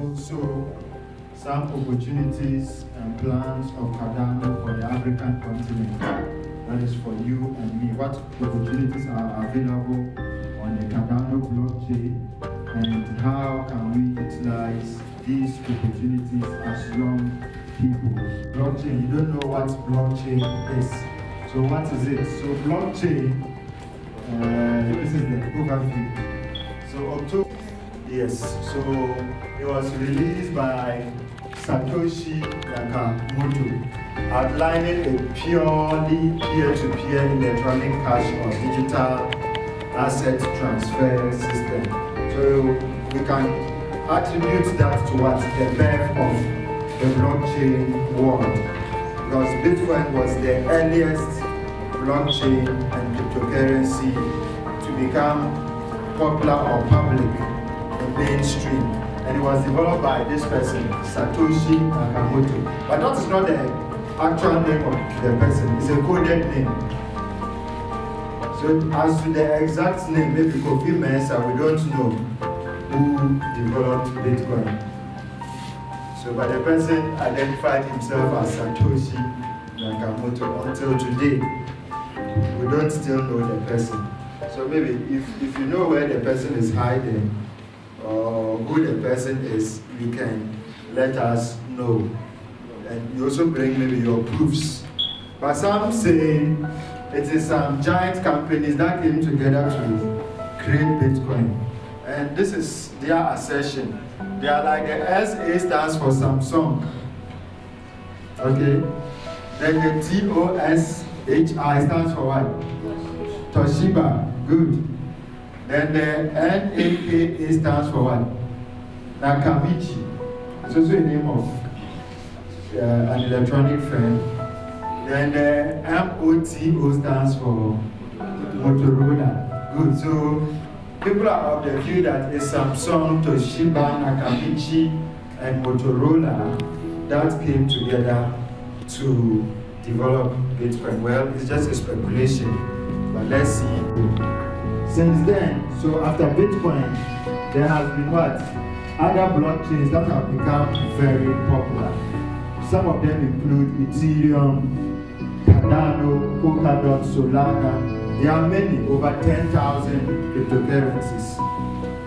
also some opportunities and plans of Cardano for the African continent. That is for you and me. What opportunities are available on the Cardano blockchain and how can we utilize these opportunities as young people? Blockchain, you don't know what blockchain is. So what is it? So blockchain, uh, this is the overview. So October, yes, so it was released by Satoshi Nakamoto, outlining a purely peer-to-peer electronic cash or digital asset transfer system. So we can attribute that to what the birth of the blockchain world. Because Bitcoin was the earliest blockchain and cryptocurrency to become popular or public mainstream. And it was developed by this person, Satoshi Nakamoto. But that is not the actual name of the person, it's a coded name. So as to the exact name, maybe Kofi Mensah, we don't know who developed Bitcoin. So but the person identified himself as Satoshi Nakamoto until today. We don't still know the person. So maybe if, if you know where the person is hiding or who the person is, you can let us know. And you also bring maybe your proofs. But some say it is some giant companies that came together to create Bitcoin. And this is their assertion. They are like the SA stands for Samsung. Okay? Then the TOSHI stands for what? Toshiba. Good. Then the NAKA stands for what? Nakamichi. It's also a name of uh, an electronic firm. Then the MOTO stands for Motorola. Good. So people are of the view that it's Samsung, Toshiba, Nakamichi, and Motorola that came together to develop Bitcoin. Well, it's just a speculation, but let's see. Since then, so after Bitcoin, there has been what? Other blockchains that have become very popular. Some of them include Ethereum, Cardano, Polkadot, Solana. There are many, over 10,000 cryptocurrencies.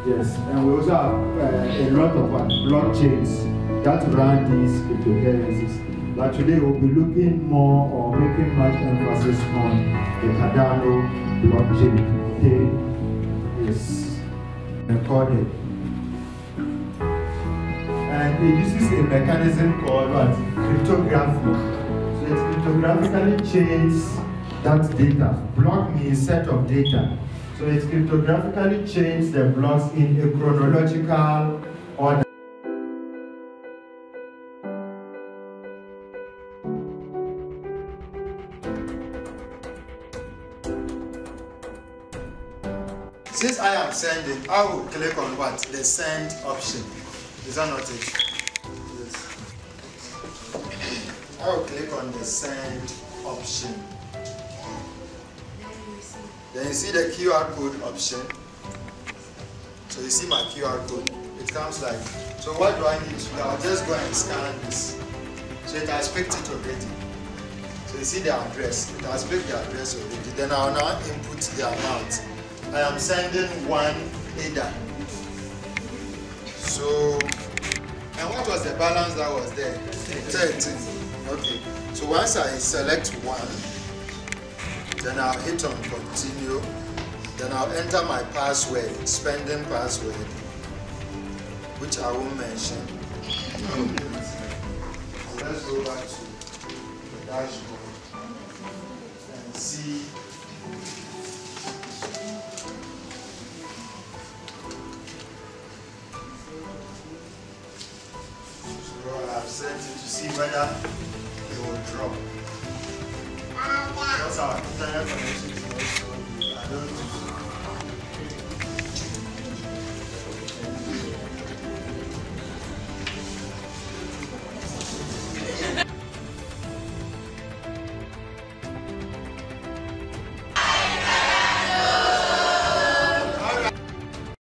Yes, and we also have uh, a lot of what? blockchains that run these cryptocurrencies. But today we'll be looking more or making much emphasis on the Cardano blockchain. Okay, is recorded. And it uses a mechanism called what? Cryptography. So it cryptographically chains that data. Block means set of data. So it cryptographically chains the blocks in a chronological order. Since I am sending, I will click on what? The send option. Is that not it? Yes. I will click on the send option. Then you see the QR code option. So you see my QR code. It comes like, so what do I need to do? I'll just go and scan this. So it has picked it already. So you see the address. It has picked the address already. Then I'll now input the amount. I am sending one ADA. So, and what was the balance that was there? 30. Okay. So once I select one, then I'll hit on continue. Then I'll enter my password, spending password, which I will mention. Let's go back to the dashboard and see. Set it to see whether it will drop. Because our internet connection